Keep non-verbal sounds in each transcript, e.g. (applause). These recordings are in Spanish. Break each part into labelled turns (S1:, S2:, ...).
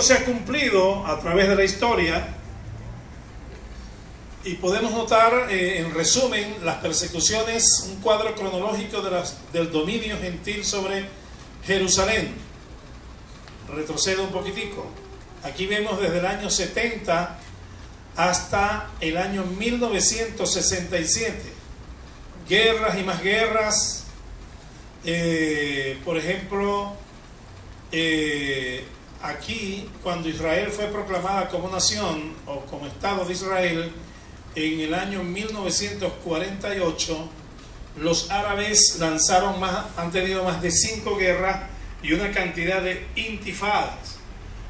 S1: se ha cumplido a través de la historia y podemos notar, eh, en resumen, las persecuciones, un cuadro cronológico de las, del dominio gentil sobre Jerusalén. Retrocedo un poquitico. Aquí vemos desde el año 70 hasta el año 1967. Guerras y más guerras. Eh, por ejemplo, eh, aquí, cuando Israel fue proclamada como nación o como Estado de Israel, en el año 1948, los árabes lanzaron más, han tenido más de cinco guerras y una cantidad de intifadas.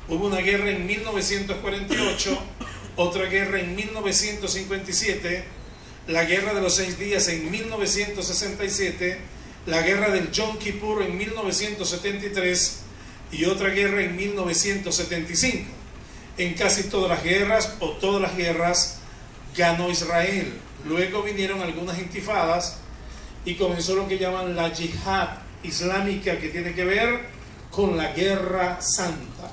S1: Hubo una guerra en 1948, (coughs) otra guerra en 1957, la guerra de los seis días en 1967, la guerra del Yom Kippur en 1973 y otra guerra en 1975. En casi todas las guerras o todas las guerras ganó Israel. Luego vinieron algunas intifadas y comenzó lo que llaman la yihad islámica que tiene que ver con la guerra santa.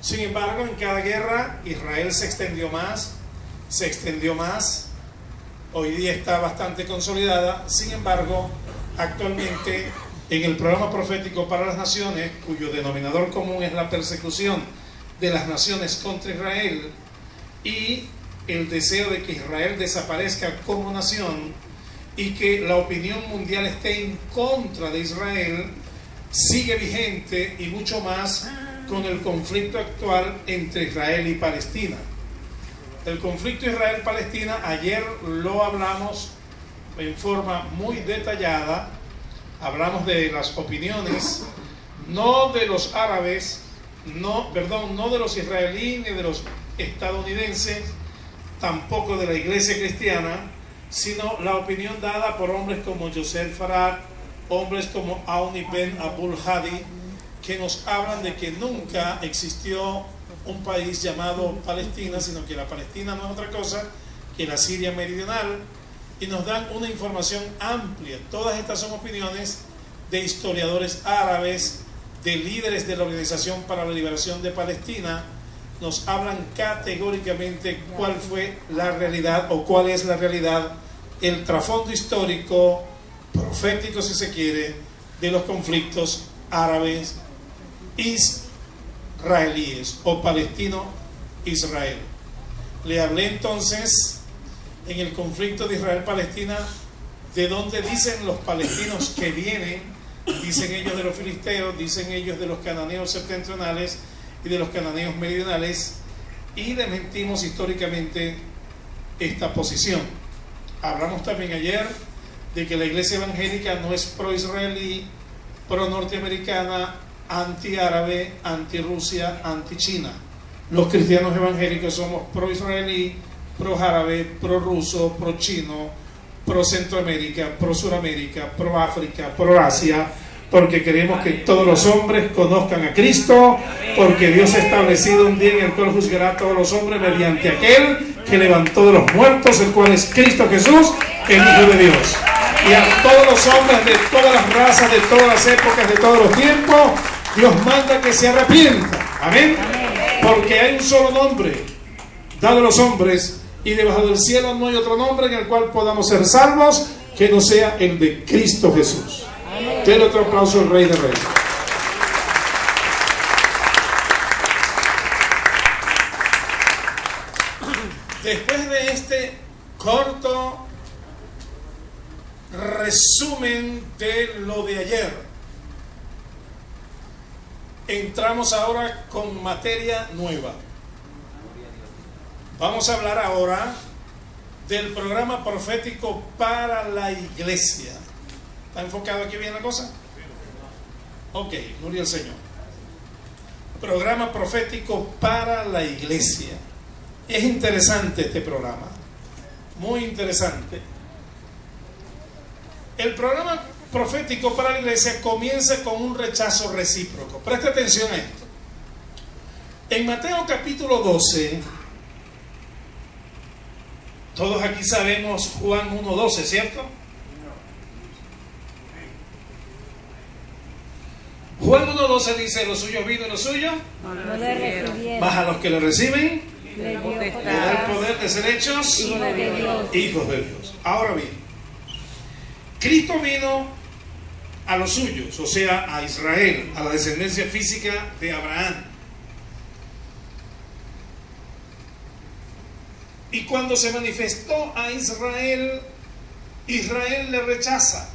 S1: Sin embargo, en cada guerra Israel se extendió más, se extendió más, hoy día está bastante consolidada, sin embargo, actualmente en el programa profético para las naciones, cuyo denominador común es la persecución de las naciones contra Israel y el deseo de que Israel desaparezca como nación y que la opinión mundial esté en contra de Israel, sigue vigente y mucho más con el conflicto actual entre Israel y Palestina. El conflicto Israel-Palestina, ayer lo hablamos en forma muy detallada, hablamos de las opiniones, no de los árabes, no, perdón, no de los israelíes ni de los estadounidenses, tampoco de la iglesia cristiana, sino la opinión dada por hombres como Joseph Farad, hombres como Auni Ben Abul Hadi, que nos hablan de que nunca existió un país llamado Palestina, sino que la Palestina no es otra cosa que la Siria meridional, y nos dan una información amplia. Todas estas son opiniones de historiadores árabes, de líderes de la Organización para la Liberación de Palestina, nos hablan categóricamente cuál fue la realidad o cuál es la realidad, el trasfondo histórico, profético si se quiere, de los conflictos árabes israelíes o palestino-israel. Le hablé entonces en el conflicto de Israel-Palestina de dónde dicen los palestinos que vienen, dicen ellos de los filisteos, dicen ellos de los cananeos septentrionales y de los cananeos meridionales, y desmentimos históricamente esta posición. Hablamos también ayer de que la iglesia evangélica no es pro-israelí, pro-norteamericana, anti-árabe, anti-Rusia, anti-China. Los cristianos evangélicos somos pro-israelí, pro-árabe, pro-ruso, pro-chino, pro-Centroamérica, pro-Suramérica, pro-África, pro-Asia, porque queremos que todos los hombres conozcan a Cristo, porque Dios ha establecido un día en el cual juzgará a todos los hombres mediante aquel que levantó de los muertos, el cual es Cristo Jesús, el Hijo de Dios. Y a todos los hombres de todas las razas, de todas las épocas, de todos los tiempos, Dios manda que se arrepienta. Amén. Porque hay un solo nombre dado a los hombres y debajo del cielo no hay otro nombre en el cual podamos ser salvos que no sea el de Cristo Jesús. Denle otro aplauso al Rey de Reyes. Después de este corto resumen de lo de ayer, entramos ahora con materia nueva. Vamos a hablar ahora del programa profético para la iglesia. ¿Está enfocado aquí bien la cosa? Ok, gloria al Señor. Programa profético para la iglesia. Es interesante este programa, muy interesante. El programa profético para la iglesia comienza con un rechazo recíproco. Presta atención a esto. En Mateo capítulo 12, todos aquí sabemos Juan 1.12, ¿cierto? Juan 1.12 12 dice, los suyos vino y los suyos,
S2: No lo recibieron.
S1: más a los que le reciben,
S3: Le dio
S2: Potestad.
S1: le da el poder de ser hechos
S3: Hijo de Dios.
S1: hijos de Dios. Ahora bien, Cristo vino a los suyos, o sea, a Israel, a la descendencia física de Abraham. Y cuando se manifestó a Israel, Israel le rechaza.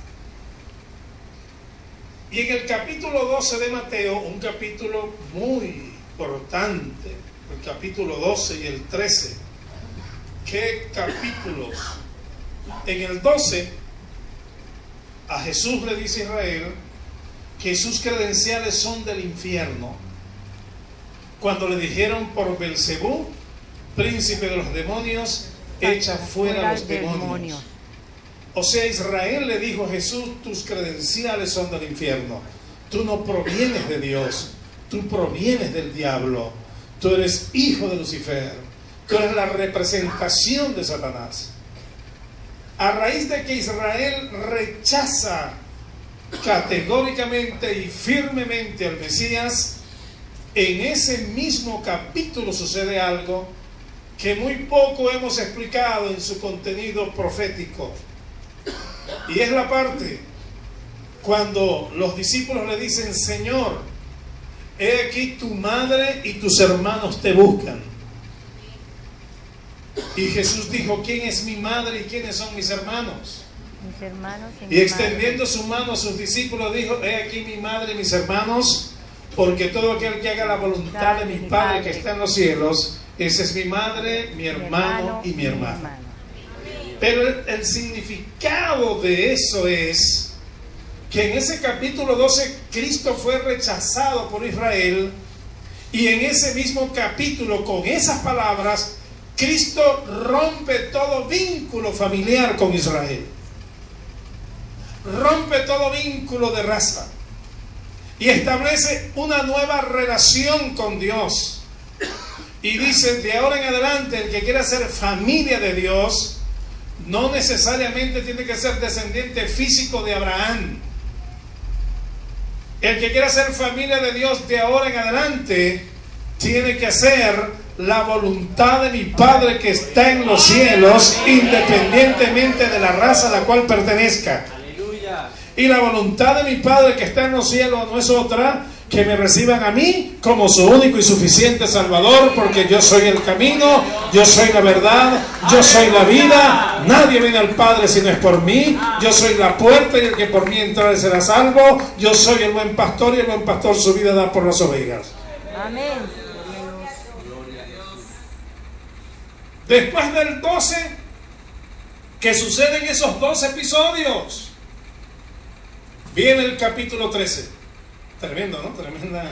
S1: Y en el capítulo 12 de Mateo, un capítulo muy importante, el capítulo 12 y el 13, ¿qué capítulos? En el 12, a Jesús le dice Israel que sus credenciales son del infierno. Cuando le dijeron por Belcebú, príncipe de los demonios, echa fuera los demonios. O sea, Israel le dijo a Jesús, tus credenciales son del infierno. Tú no provienes de Dios, tú provienes del diablo. Tú eres hijo de Lucifer. Tú eres la representación de Satanás. A raíz de que Israel rechaza categóricamente y firmemente al Mesías, en ese mismo capítulo sucede algo que muy poco hemos explicado en su contenido profético. Y es la parte cuando los discípulos le dicen, Señor, he aquí tu madre y tus hermanos te buscan. Y Jesús dijo, ¿quién es mi madre y quiénes son mis hermanos?
S3: Mis hermanos y
S1: extendiendo su mano a sus discípulos dijo, he aquí mi madre y mis hermanos, porque todo aquel que haga la voluntad de mi Padre que está en los cielos, esa es mi madre, mi hermano y mi hermana. Pero el, el significado de eso es que en ese capítulo 12 Cristo fue rechazado por Israel y en ese mismo capítulo con esas palabras Cristo rompe todo vínculo familiar con Israel. Rompe todo vínculo de raza y establece una nueva relación con Dios. Y dice, de ahora en adelante, el que quiera ser familia de Dios, no necesariamente tiene que ser descendiente físico de Abraham. El que quiera ser familia de Dios de ahora en adelante, tiene que hacer la voluntad de mi Padre que está en los cielos, independientemente de la raza a la cual pertenezca. Y la voluntad de mi Padre que está en los cielos no es otra que me reciban a mí como su único y suficiente Salvador, porque yo soy el camino, yo soy la verdad, yo soy la vida, nadie viene al Padre si no es por mí, yo soy la puerta y el que por mí entrare será salvo, yo soy el buen pastor y el buen pastor su vida da por las ovejas.
S3: Amén.
S1: Después del 12, que suceden esos dos episodios, viene el capítulo 13. Tremendo, ¿no? Tremenda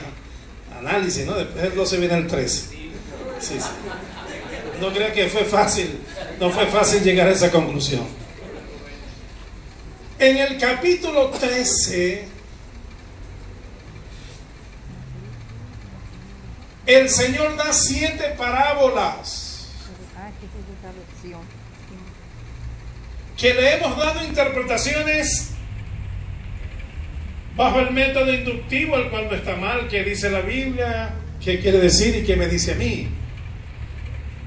S1: análisis, ¿no? Después del 12 viene el 13. Sí. No creo que fue fácil, no fue fácil llegar a esa conclusión. En el capítulo 13, el Señor da siete parábolas
S3: que
S1: le hemos dado interpretaciones bajo el método inductivo, el cual no está mal, que dice la Biblia, qué quiere decir y qué me dice a mí.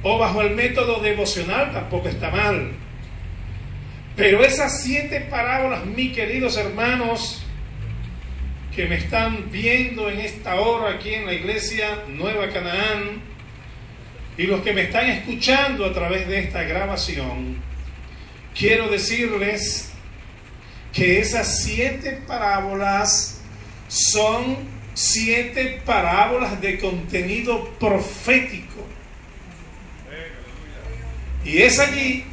S1: O bajo el método devocional tampoco está mal. Pero esas siete parábolas, mis queridos hermanos, que me están viendo en esta hora aquí en la iglesia Nueva Canaán, y los que me están escuchando a través de esta grabación, quiero decirles que esas siete parábolas son siete parábolas de contenido profético. Y es allí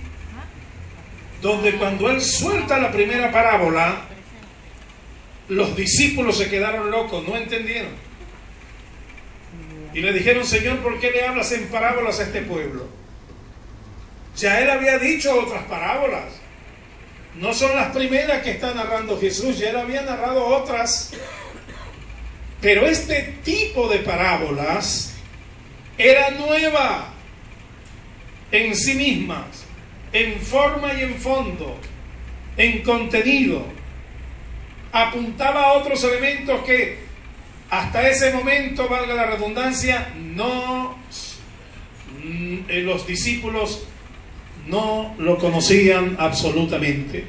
S1: donde cuando él suelta la primera parábola, los discípulos se quedaron locos, no entendieron. Y le dijeron, Señor, ¿por qué le hablas en parábolas a este pueblo? Ya él había dicho otras parábolas. No son las primeras que está narrando Jesús, ya él había narrado otras. Pero este tipo de parábolas era nueva en sí mismas, en forma y en fondo, en contenido. Apuntaba a otros elementos que hasta ese momento, valga la redundancia, no mm, eh, los discípulos no lo conocían absolutamente.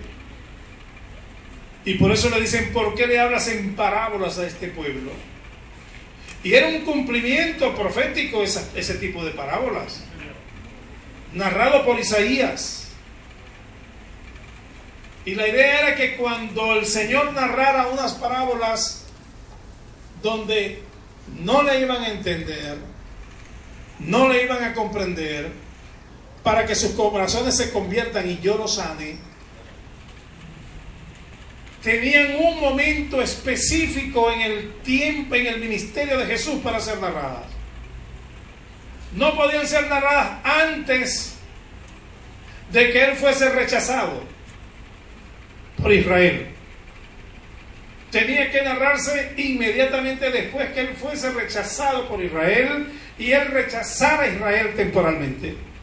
S1: Y por eso le dicen, ¿por qué le hablas en parábolas a este pueblo? Y era un cumplimiento profético ese tipo de parábolas, narrado por Isaías. Y la idea era que cuando el Señor narrara unas parábolas donde no le iban a entender, no le iban a comprender, para que sus corazones se conviertan y yo los sane, tenían un momento específico en el tiempo, en el ministerio de Jesús para ser narradas. No podían ser narradas antes de que Él fuese rechazado por Israel. Tenía que narrarse inmediatamente después que Él fuese rechazado por Israel y Él rechazara a Israel temporalmente.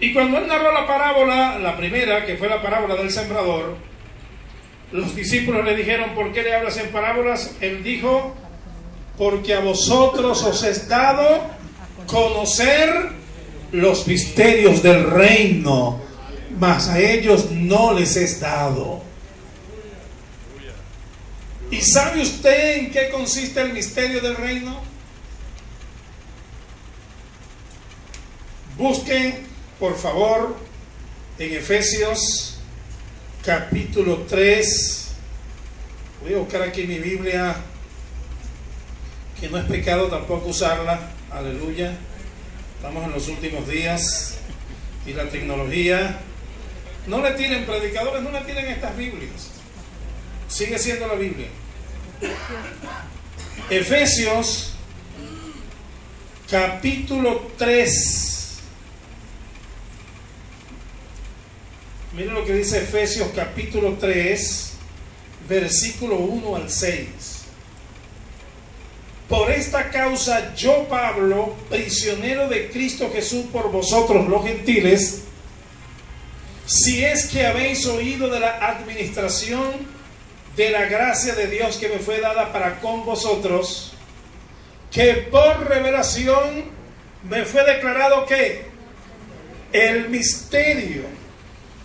S1: Y cuando Él narró la parábola, la primera, que fue la parábola del sembrador, los discípulos le dijeron, ¿por qué le hablas en parábolas? Él dijo, porque a vosotros os es dado conocer los misterios del reino, mas a ellos no les es dado. ¿Y sabe usted en qué consiste el misterio del reino? Busque, por favor, en Efesios capítulo 3. Voy a buscar aquí mi Biblia, que no es pecado tampoco usarla. Aleluya. Estamos en los últimos días y la tecnología. No le tienen predicadores, no le tienen estas Biblias. Sigue siendo la Biblia. Efesios capítulo 3. Miren lo que dice Efesios capítulo 3, versículo 1 al 6. Por esta causa yo, Pablo, prisionero de Cristo Jesús por vosotros los gentiles, si es que habéis oído de la administración de la gracia de Dios que me fue dada para con vosotros, que por revelación me fue declarado que el misterio,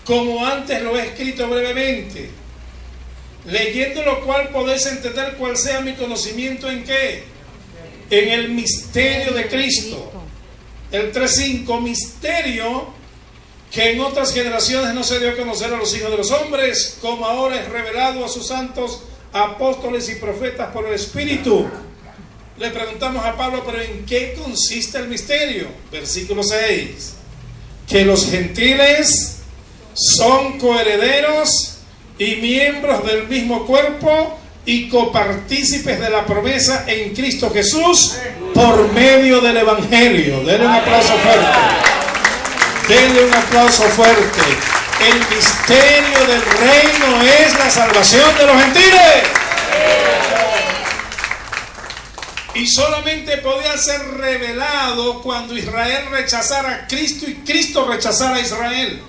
S1: como antes lo he escrito brevemente, leyendo lo cual podéis entender cuál sea mi conocimiento en qué, en el misterio de Cristo. El 3.5, misterio que en otras generaciones no se dio a conocer a los hijos de los hombres, como ahora es revelado a sus santos apóstoles y profetas por el Espíritu. Le preguntamos a Pablo, pero ¿en qué consiste el misterio? Versículo 6. Que los gentiles son coherederos y miembros del mismo cuerpo y copartícipes de la promesa en Cristo Jesús por medio del Evangelio. Denle un aplauso fuerte. Denle un aplauso fuerte. El misterio del reino es la salvación de los gentiles. Y solamente podía ser revelado cuando Israel rechazara a Cristo y Cristo rechazara a Israel.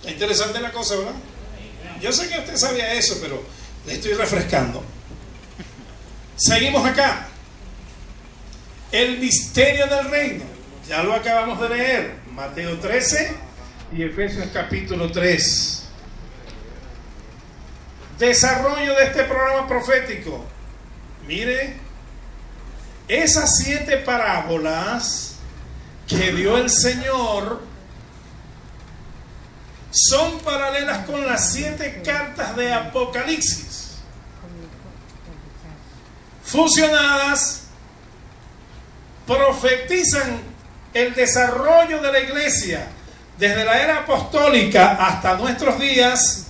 S1: Está interesante la cosa, ¿verdad? Yo sé que usted sabía eso, pero le estoy refrescando. Seguimos acá. El misterio del reino. Ya lo acabamos de leer. Mateo 13 y Efesios capítulo 3. Desarrollo de este programa profético. Mire, esas siete parábolas que dio el Señor son paralelas con las siete cartas de Apocalipsis, fusionadas, profetizan el desarrollo de la iglesia desde la era apostólica hasta nuestros días,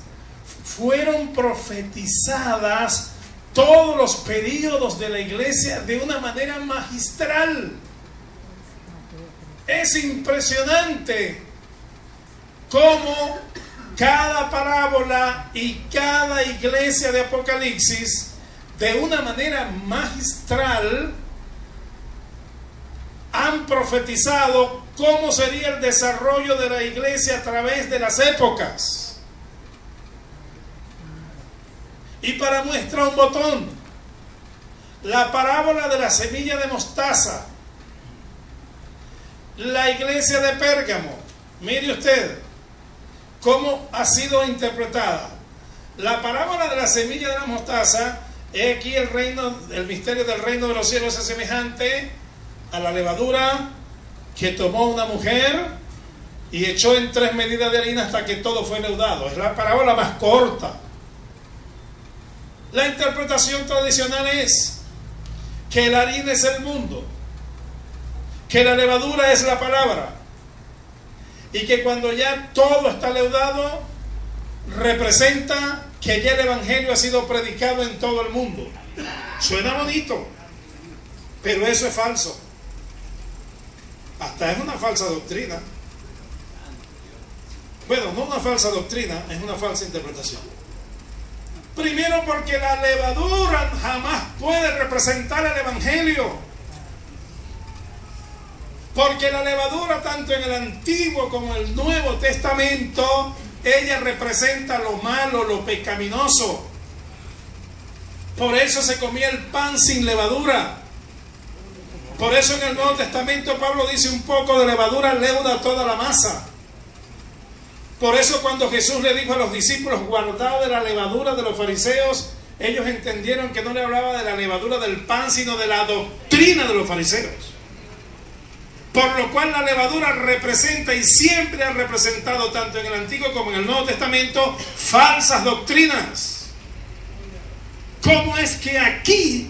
S1: fueron profetizadas todos los periodos de la iglesia de una manera magistral. Es impresionante cómo cada parábola y cada iglesia de Apocalipsis, de una manera magistral, han profetizado cómo sería el desarrollo de la iglesia a través de las épocas. Y para muestra un botón, la parábola de la semilla de mostaza, la iglesia de Pérgamo, mire usted cómo ha sido interpretada. La parábola de la semilla de la mostaza es aquí el reino, el misterio del reino de los cielos es semejante a la levadura que tomó una mujer y echó en tres medidas de harina hasta que todo fue leudado. Es la parábola más corta. La interpretación tradicional es que la harina es el mundo, que la levadura es la palabra y que cuando ya todo está leudado representa que ya el Evangelio ha sido predicado en todo el mundo. Suena bonito, pero eso es falso. Hasta es una falsa doctrina. Bueno, no una falsa doctrina, es una falsa interpretación. Primero porque la levadura jamás puede representar el Evangelio. Porque la levadura, tanto en el Antiguo como en el Nuevo Testamento, ella representa lo malo, lo pecaminoso. Por eso se comía el pan sin levadura. Por eso en el Nuevo Testamento Pablo dice un poco de levadura leuda toda la masa. Por eso cuando Jesús le dijo a los discípulos, guardad de la levadura de los fariseos, ellos entendieron que no le hablaba de la levadura del pan, sino de la doctrina de los fariseos. Por lo cual la levadura representa y siempre ha representado, tanto en el Antiguo como en el Nuevo Testamento, falsas doctrinas. ¿Cómo es que aquí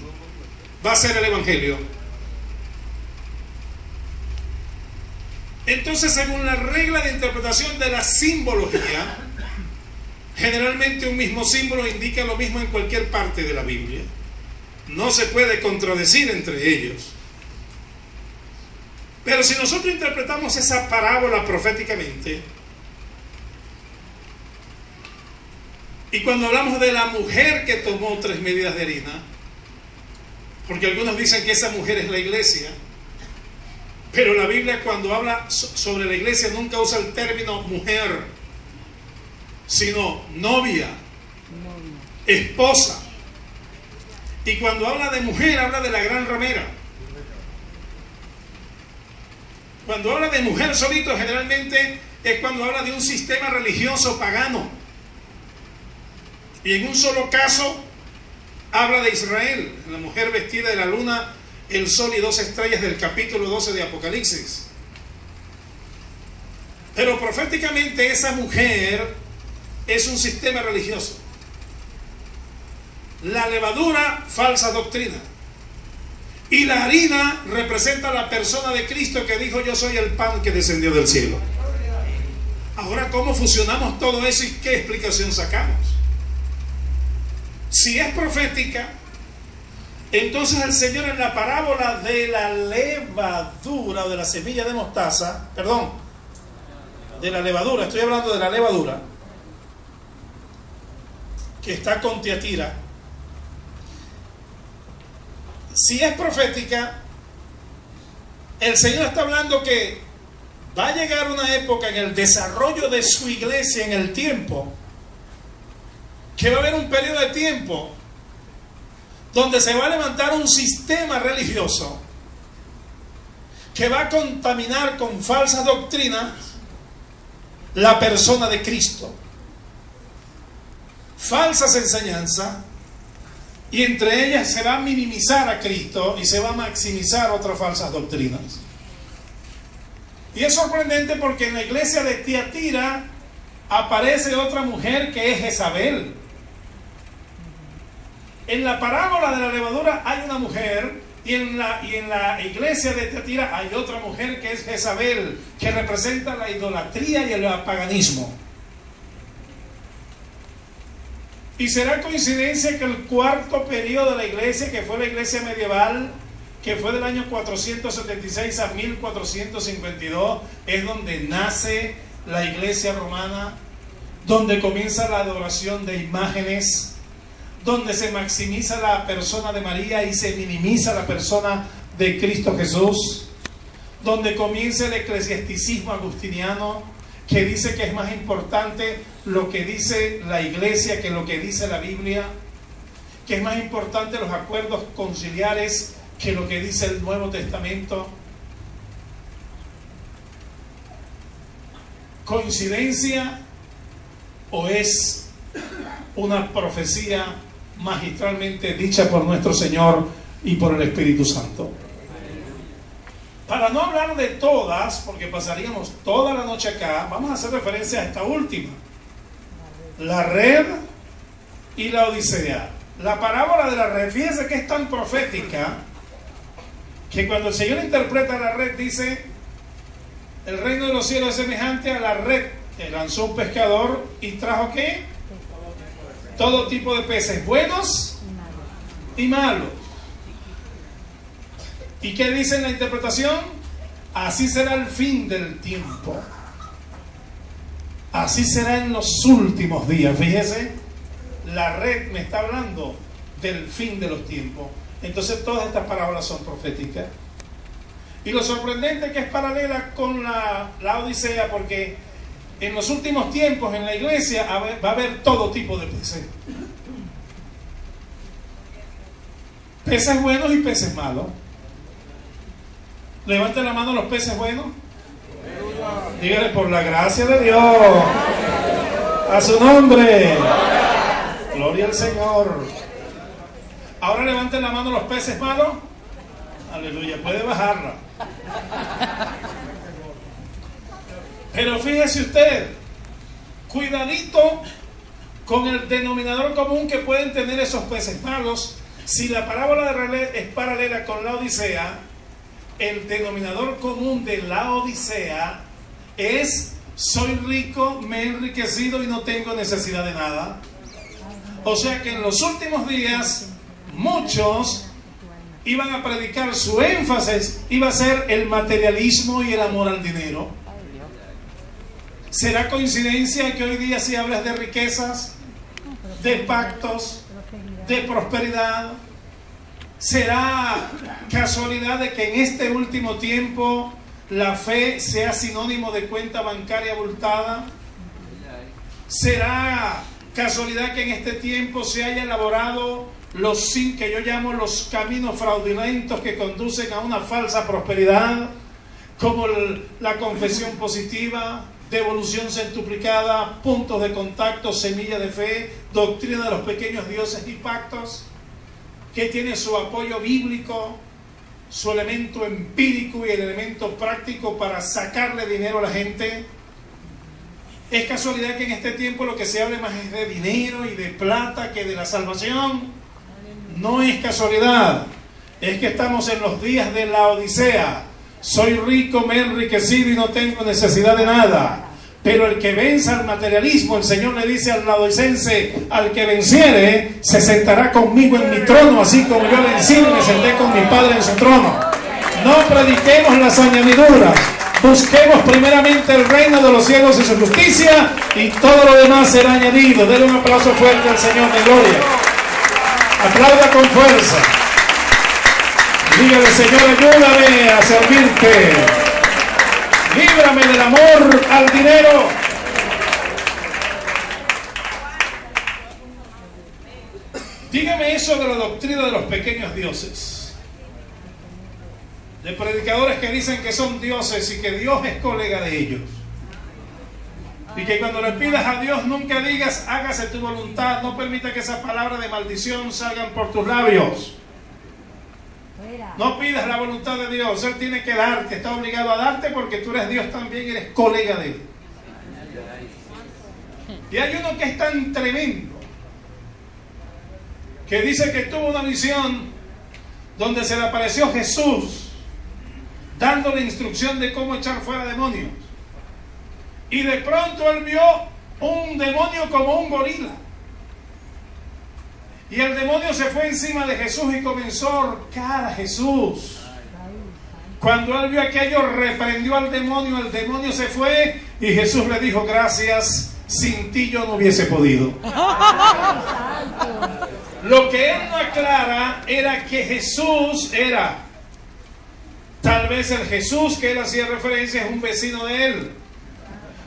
S1: va a ser el Evangelio? Entonces, según la regla de interpretación de la simbología, generalmente un mismo símbolo indica lo mismo en cualquier parte de la Biblia. No se puede contradecir entre ellos. Pero si nosotros interpretamos esa parábola proféticamente, y cuando hablamos de la mujer que tomó tres medidas de harina, porque algunos dicen que esa mujer es la iglesia, pero la Biblia cuando habla sobre la iglesia nunca usa el término mujer, sino novia, esposa. Y cuando habla de mujer habla de la gran ramera. Cuando habla de mujer solito generalmente es cuando habla de un sistema religioso pagano. Y en un solo caso habla de Israel, la mujer vestida de la luna, el sol y dos estrellas del capítulo 12 de Apocalipsis. Pero proféticamente esa mujer es un sistema religioso. La levadura, falsa doctrina. Y la harina representa la persona de Cristo que dijo yo soy el pan que descendió del cielo. Ahora, ¿cómo fusionamos todo eso y qué explicación sacamos? Si es profética, entonces el Señor en la parábola de la levadura de la semilla de mostaza, perdón, de la levadura, estoy hablando de la levadura, que está con Tiatira, si es profética, el Señor está hablando que va a llegar una época en el desarrollo de su iglesia en el tiempo, que va a haber un periodo de tiempo donde se va a levantar un sistema religioso que va a contaminar con falsas doctrinas la persona de Cristo. Falsas enseñanzas y entre ellas se va a minimizar a Cristo y se va a maximizar otras falsas doctrinas. Y es sorprendente porque en la iglesia de Tiatira aparece otra mujer que es Jezabel. En la parábola de la levadura hay una mujer y en la, y en la iglesia de Tiatira hay otra mujer que es Jezabel, que representa la idolatría y el paganismo. Y será coincidencia que el cuarto periodo de la iglesia, que fue la iglesia medieval, que fue del año 476 a 1452, es donde nace la iglesia romana, donde comienza la adoración de imágenes, donde se maximiza la persona de María y se minimiza la persona de Cristo Jesús, donde comienza el eclesiasticismo agustiniano, que dice que es más importante lo que dice la iglesia que lo que dice la Biblia. que es más importante los acuerdos conciliares que lo que dice el Nuevo Testamento. ¿Coincidencia o es una profecía magistralmente dicha por nuestro Señor y por el Espíritu Santo? Para no hablar de todas, porque pasaríamos toda la noche acá, vamos a hacer referencia a esta última. La red y la Odisea. La parábola de la red, fíjense que es tan profética que cuando el Señor interpreta la red dice, el reino de los cielos es semejante a la red que lanzó un pescador y trajo qué? Todo tipo de peces, buenos y malos. ¿Y qué dice en la interpretación? Así será el fin del tiempo. Así será en los últimos días. Fíjese, la red me está hablando del fin de los tiempos. Entonces todas estas parábolas son proféticas. Y lo sorprendente es que es paralela con la, la Odisea porque en los últimos tiempos en la iglesia va a haber todo tipo de peces. Peces buenos y peces malos. Levanten la mano los peces buenos. Dígale por la gracia de Dios. A su nombre. Gloria al Señor. Ahora levanten la mano los peces malos. Aleluya. Puede bajarla. Pero fíjese usted. Cuidadito con el denominador común que pueden tener esos peces malos. Si la parábola de Relé es paralela con la Odisea, el denominador común de la Odisea es soy rico, me he enriquecido y no tengo necesidad de nada. O sea que en los últimos días muchos iban a predicar, su énfasis iba a ser el materialismo y el amor al dinero. ¿Será coincidencia que hoy día si hablas de riquezas, de pactos, de prosperidad? ¿Será casualidad de que en este último tiempo la fe sea sinónimo de cuenta bancaria abultada? ¿Será casualidad que en este tiempo se haya elaborado los que yo llamo los caminos fraudulentos que conducen a una falsa prosperidad, como la confesión positiva, devolución centuplicada, puntos de contacto, semilla de fe, doctrina de los pequeños dioses y pactos, que tiene su apoyo bíblico, su elemento empírico y el elemento práctico para sacarle dinero a la gente. Es casualidad que en este tiempo lo que se hable más es de dinero y de plata que de la salvación. No es casualidad. Es que estamos en los días de la Odisea. Soy rico, me he enriquecido y no tengo necesidad de nada. Pero el que venza al materialismo, el Señor le dice al laodicense, al que venciere, se sentará conmigo en mi trono, así como yo vencí y me senté con mi Padre en su trono. No prediquemos las añadiduras, busquemos primeramente el reino de los cielos y su justicia, y todo lo demás será añadido. Denle un aplauso fuerte al Señor de gloria. Aplauda con fuerza. Dígale, Señor, ayúdame a servirte. Líbrame del amor al dinero. Dígame eso de la doctrina de los pequeños dioses. De predicadores que dicen que son dioses y que Dios es colega de ellos. Y que cuando le pidas a Dios nunca digas, hágase tu voluntad, no permita que esas palabras de maldición salgan por tus labios. No pidas la voluntad de Dios, Él tiene que darte, está obligado a darte porque tú eres Dios también y eres colega de Él. Y hay uno que es tan tremendo, que dice que tuvo una visión donde se le apareció Jesús dándole instrucción de cómo echar fuera demonios. Y de pronto él vio un demonio como un gorila. Y el demonio se fue encima de Jesús y comenzó a ahorcar a Jesús. Cuando él vio aquello, reprendió al demonio, el demonio se fue y Jesús le dijo, gracias, sin ti yo no hubiese podido. Lo que él no aclara era que Jesús era, tal vez el Jesús que él hacía referencia es un vecino de él.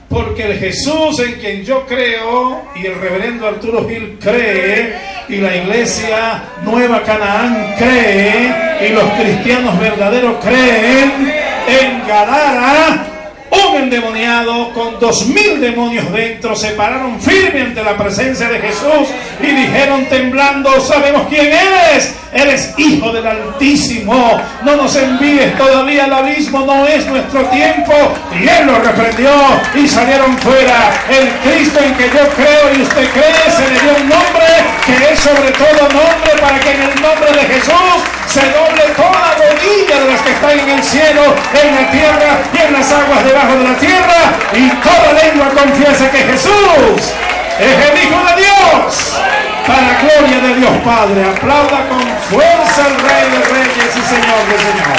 S1: Porque el Jesús en quien yo creo y el reverendo Arturo Gil cree y la iglesia Nueva Canaán cree y los cristianos verdaderos creen en Gadara un endemoniado con dos mil demonios dentro se pararon firme ante la presencia de Jesús y dijeron temblando, sabemos quién eres, eres hijo del Altísimo, no nos envíes todavía al abismo, no es nuestro tiempo. Y él lo reprendió y salieron fuera. El Cristo en que yo creo y usted cree, se le dio un nombre que es sobre todo nombre para que en el nombre de Jesús se doble toda rodilla de las que están en el cielo, en la tierra y en las aguas debajo de la tierra, y toda lengua confiese que Jesús es el Hijo de Dios. Para gloria de Dios Padre, aplauda con fuerza al Rey de Reyes y Señor de Señor.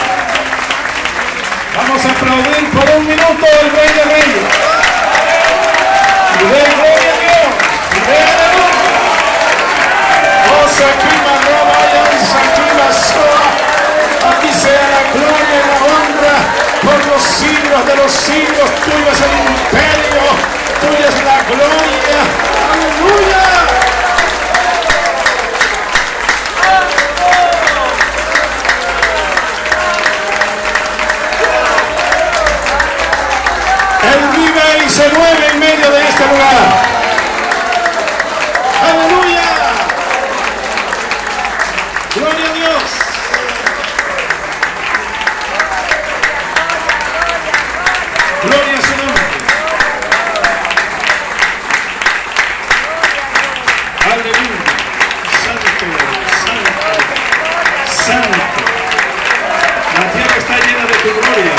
S1: Vamos a aplaudir por un minuto al Rey de Reyes. Y de gloria a Dios. Y de aleluya. Oh, Sakima, Rabayan, Sakima, Soa. Aquí sea la gloria y la honra por los siglos de los siglos. Tuyo es el imperio, tuya es la gloria. Aleluya. Él vive y se mueve en medio de este lugar. Aleluya. Gloria a Dios. Gloria a su nombre. Aleluya. Santo, santo, santo. La tierra está llena de tu gloria.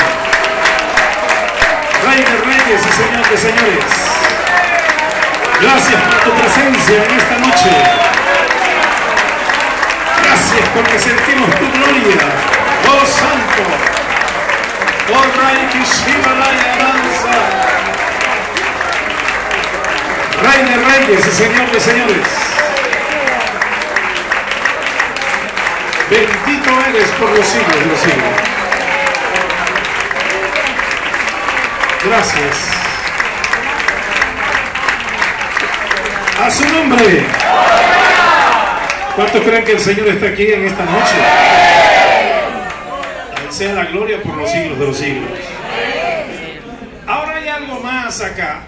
S1: Rey de reyes y Señor de señores. Gracias por tu presencia en esta noche. Gracias porque sentimos tu gloria. Oh Santo. Oh Rey la danza. Rey reyes y Señor de señores. Bendito eres por los siglos de los siglos. Gracias. A su nombre. ¿Cuántos creen que el Señor está aquí en esta noche? Él sea la gloria por los siglos de los siglos. Ahora hay algo más acá.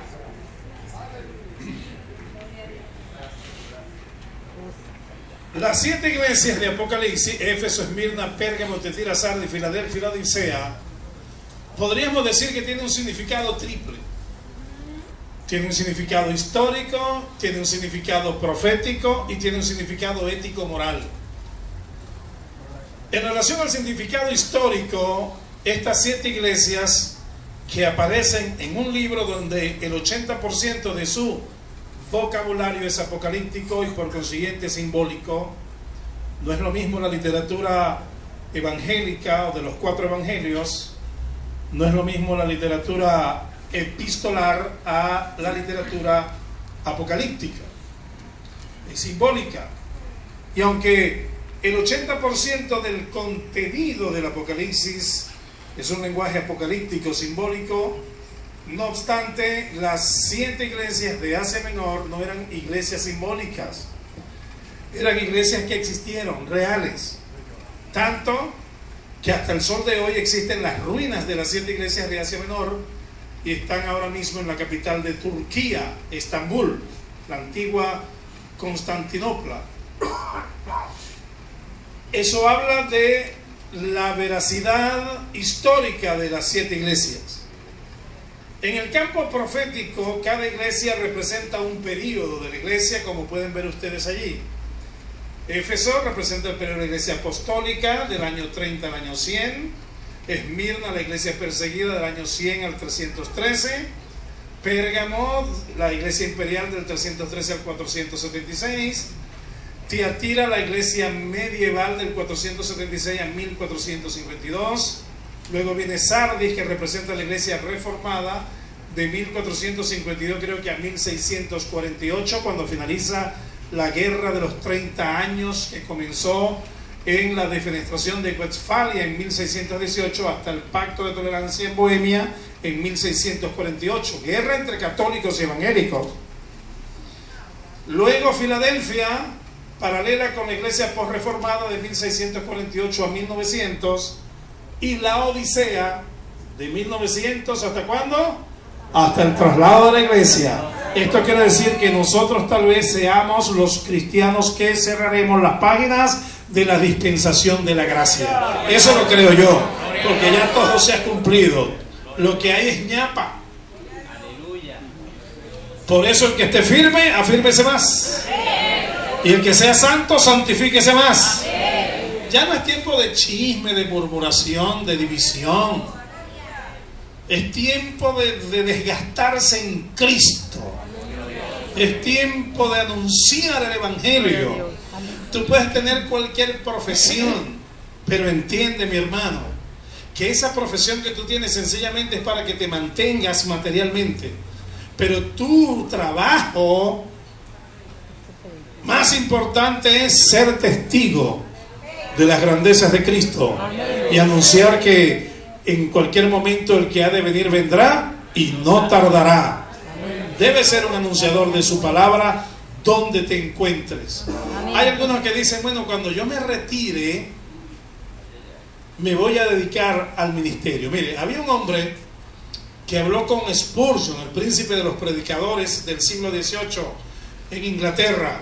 S1: Las siete iglesias de Apocalipsis, Éfeso, Esmirna, Pérgamo, Tetira, Sardis, Filadelfia y Laodicea, podríamos decir que tiene un significado triple. Tiene un significado histórico, tiene un significado profético y tiene un significado ético-moral. En relación al significado histórico, estas siete iglesias que aparecen en un libro donde el 80% de su vocabulario es apocalíptico y por consiguiente simbólico, no es lo mismo la literatura evangélica o de los cuatro evangelios, no es lo mismo la literatura epistolar a la literatura apocalíptica, es simbólica. Y aunque el 80% del contenido del Apocalipsis es un lenguaje apocalíptico simbólico, no obstante, las siete iglesias de Asia Menor no eran iglesias simbólicas, eran iglesias que existieron, reales. Tanto que hasta el sol de hoy existen las ruinas de las siete iglesias de Asia Menor y están ahora mismo en la capital de Turquía, Estambul, la antigua Constantinopla. Eso habla de la veracidad histórica de las siete iglesias. En el campo profético, cada iglesia representa un periodo de la iglesia, como pueden ver ustedes allí. Éfeso representa el periodo de la iglesia apostólica del año 30 al año 100. Esmirna, la iglesia perseguida del año 100 al 313. Pérgamo, la iglesia imperial del 313 al 476. Tiatira, la iglesia medieval del 476 a 1452. Luego viene Sardis, que representa la iglesia reformada de 1452 creo que a 1648, cuando finaliza la guerra de los 30 años que comenzó en la defenestración de Westfalia en 1618 hasta el Pacto de Tolerancia en Bohemia en 1648. Guerra entre católicos y evangélicos. Luego Filadelfia, paralela con la iglesia postreformada de 1648 a 1900. Y la Odisea de 1900 hasta cuándo? Hasta el traslado de la iglesia. Esto quiere decir que nosotros tal vez seamos los cristianos que cerraremos las páginas de la dispensación de la gracia. Eso lo creo yo, porque ya todo se ha cumplido. Lo que hay es ñapa. Por eso el que esté firme, afírmese más. Y el que sea santo, santifíquese más. Ya no es tiempo de chisme, de murmuración, de división. Es tiempo de, de desgastarse en Cristo. Es tiempo de anunciar el Evangelio. Tú puedes tener cualquier profesión, pero entiende, mi hermano, que esa profesión que tú tienes sencillamente es para que te mantengas materialmente. Pero tu trabajo más importante es ser testigo de las grandezas de Cristo y anunciar que en cualquier momento el que ha de venir vendrá y no tardará. Debe ser un anunciador de su palabra donde te encuentres. Hay algunos que dicen, bueno, cuando yo me retire, me voy a dedicar al ministerio. Mire, había un hombre que habló con Spurgeon, el príncipe de los predicadores del siglo XVIII en Inglaterra,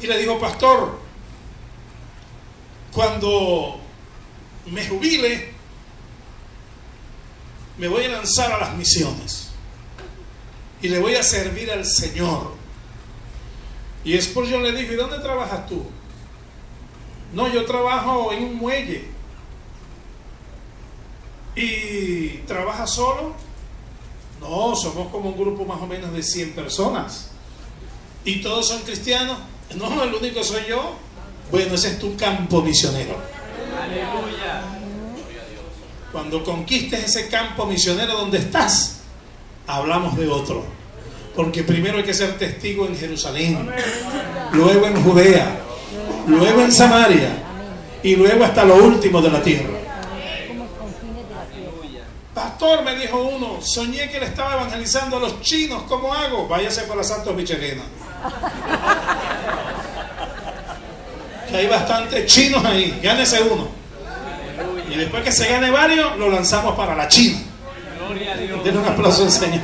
S1: y le dijo, pastor, cuando me jubile, me voy a lanzar a las misiones y le voy a servir al Señor. Y Spurgeon le dijo, ¿y dónde trabajas tú? No, yo trabajo en un muelle. ¿Y trabajas solo? No, somos como un grupo más o menos de 100 personas. ¿Y todos son cristianos? No, el único soy yo. Bueno, ese es tu campo misionero.
S2: Aleluya.
S1: Cuando conquistes ese campo misionero donde estás, hablamos de otro. Porque primero hay que ser testigo en Jerusalén, luego en Judea, luego en Samaria y luego hasta lo último de la tierra. Pastor, me dijo uno, soñé que le estaba evangelizando a los chinos, ¿cómo hago? Váyase para Santos Michelena. (laughs) Que hay bastantes chinos ahí, gánese uno. Y después que se gane varios, lo lanzamos para la China. Denle un aplauso al Señor.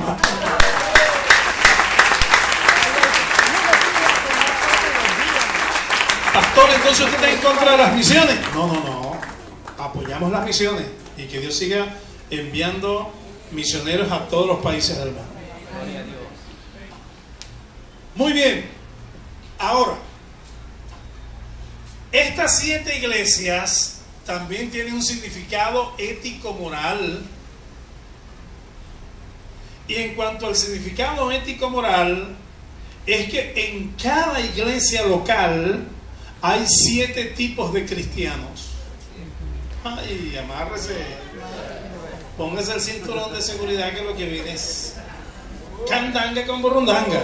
S1: Pastor, entonces usted está en contra de las misiones. No, no, no. Apoyamos las misiones y que Dios siga enviando misioneros a todos los países del mundo. Muy bien. Ahora, estas siete iglesias también tienen un significado ético-moral. Y en cuanto al significado ético-moral, es que en cada iglesia local hay siete tipos de cristianos. Ay, amárrese. Póngase el cinturón de seguridad que lo que viene es candanga con burundanga.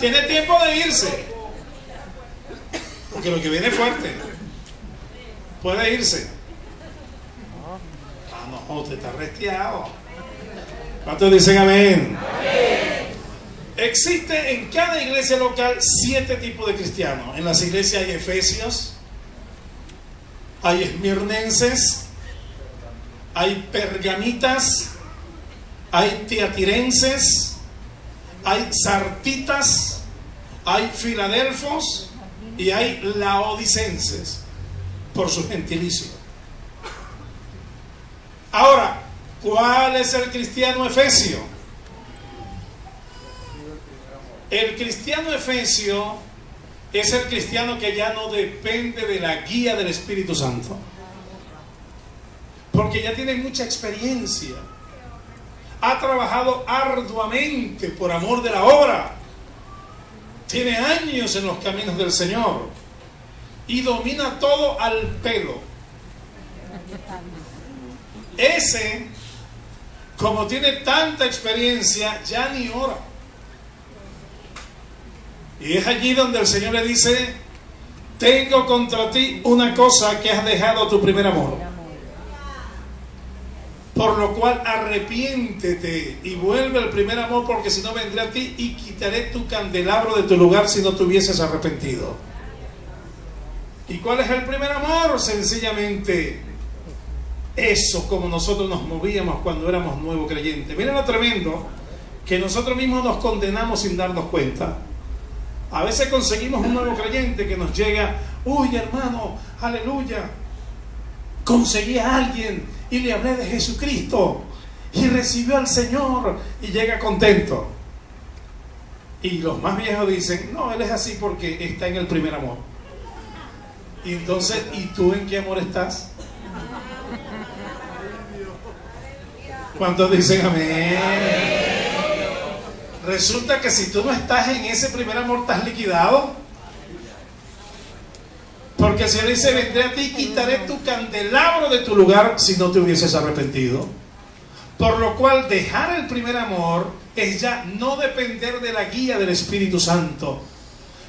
S1: Tiene tiempo de irse. Porque lo que viene es fuerte. Puede irse. Ah, no, usted está resteado. ¿Cuántos dicen amén? Existe en cada iglesia local siete tipos de cristianos. En las iglesias hay efesios, hay esmirnenses, hay pergamitas, hay teatirenses, hay sartitas, hay filadelfos y hay laodicenses, por su gentilicio. Ahora, ¿cuál es el cristiano efesio? El cristiano efesio es el cristiano que ya no depende de la guía del Espíritu Santo, porque ya tiene mucha experiencia ha trabajado arduamente por amor de la obra. Tiene años en los caminos del Señor y domina todo al pelo. Ese, como tiene tanta experiencia, ya ni ora. Y es allí donde el Señor le dice, tengo contra ti una cosa que has dejado tu primer amor. Por lo cual arrepiéntete y vuelve al primer amor, porque si no vendré a ti y quitaré tu candelabro de tu lugar si no te hubieses arrepentido. ¿Y cuál es el primer amor? Sencillamente eso, como nosotros nos movíamos cuando éramos nuevos creyentes. Miren lo tremendo, que nosotros mismos nos condenamos sin darnos cuenta. A veces conseguimos un nuevo creyente que nos llega, uy hermano, aleluya, conseguí a alguien y le hablé de Jesucristo y recibió al Señor y llega contento. Y los más viejos dicen, no, él es así porque está en el primer amor. Y entonces, ¿y tú en qué amor estás? ¿Cuántos dicen amén? Resulta que si tú no estás en ese primer amor, estás liquidado. Porque el Señor dice, vendré a ti y quitaré tu candelabro de tu lugar si no te hubieses arrepentido. Por lo cual dejar el primer amor es ya no depender de la guía del Espíritu Santo.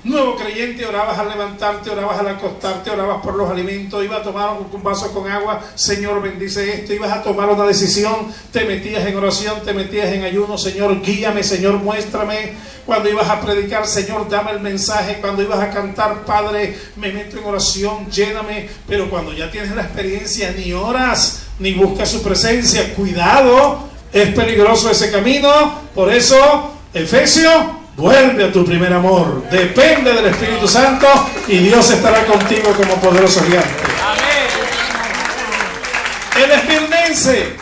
S1: Nuevo creyente, orabas al levantarte, orabas al acostarte, orabas por los alimentos, ibas a tomar un vaso con agua, Señor bendice esto, ibas a tomar una decisión, te metías en oración, te metías en ayuno, Señor guíame, Señor muéstrame. Cuando ibas a predicar, Señor dame el mensaje, cuando ibas a cantar, Padre, me meto en oración, lléname. Pero cuando ya tienes la experiencia, ni oras, ni buscas su presencia, cuidado, es peligroso ese camino. Por eso, Efesio, vuelve a tu primer amor. Depende del Espíritu Santo y Dios estará contigo como poderoso gigante. El esmirnense.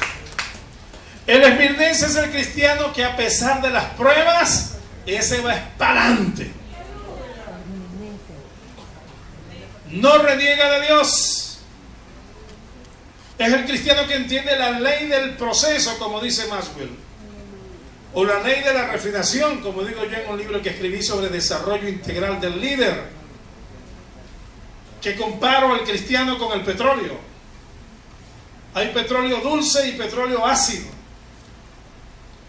S1: El esmirnense es el cristiano que a pesar de las pruebas, ese va espalante. No reniega de Dios. Es el cristiano que entiende la ley del proceso, como dice Maxwell. O la ley de la refinación, como digo yo en un libro que escribí sobre desarrollo integral del líder. Que comparo al cristiano con el petróleo. Hay petróleo dulce y petróleo ácido.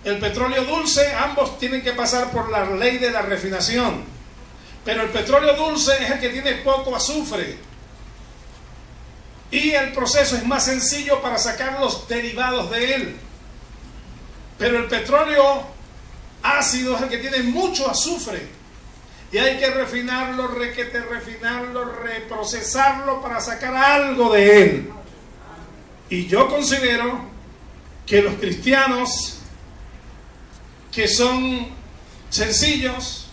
S1: El petróleo dulce, ambos tienen que pasar por la ley de la refinación. Pero el petróleo dulce es el que tiene poco azufre. Y el proceso es más sencillo para sacar los derivados de él. Pero el petróleo ácido es el que tiene mucho azufre. Y hay que refinarlo, requete, refinarlo, reprocesarlo para sacar algo de él. Y yo considero que los cristianos que son sencillos,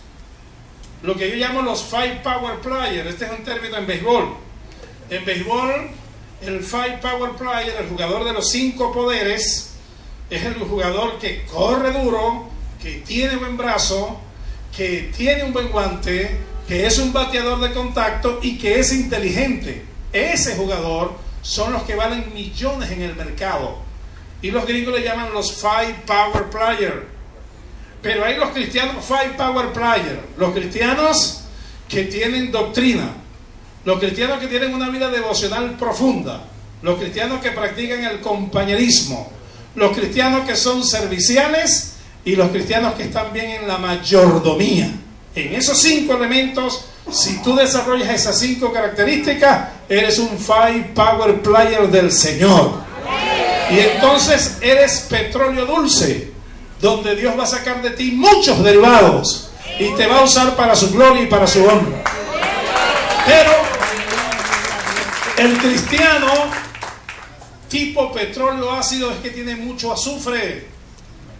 S1: lo que yo llamo los five power players, este es un término en béisbol. En béisbol, el five power player, el jugador de los cinco poderes, es el jugador que corre duro, que tiene buen brazo, que tiene un buen guante, que es un bateador de contacto y que es inteligente. Ese jugador son los que valen millones en el mercado. Y los gringos le llaman los five power player. Pero hay los cristianos five power player. Los cristianos que tienen doctrina. Los cristianos que tienen una vida devocional profunda. Los cristianos que practican el compañerismo. Los cristianos que son serviciales y los cristianos que están bien en la mayordomía. En esos cinco elementos, si tú desarrollas esas cinco características, eres un five power player del Señor. Y entonces eres petróleo dulce, donde Dios va a sacar de ti muchos derivados y te va a usar para su gloria y para su honra. Pero el cristiano tipo petróleo ácido es que tiene mucho azufre,